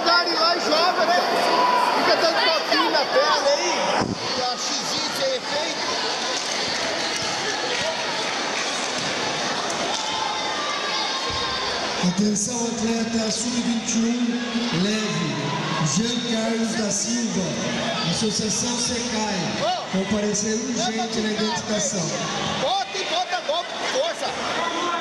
lugarem lá e joga, né? Fica dando papinho na perna aí. A xizinha sem efeito. Atenção, atleta sub-21, leve. Jean Carlos da Silva, Associação Secai. Comparecer urgente na identificação. Bota e bota golpe com força.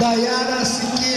Dayara Siqueira,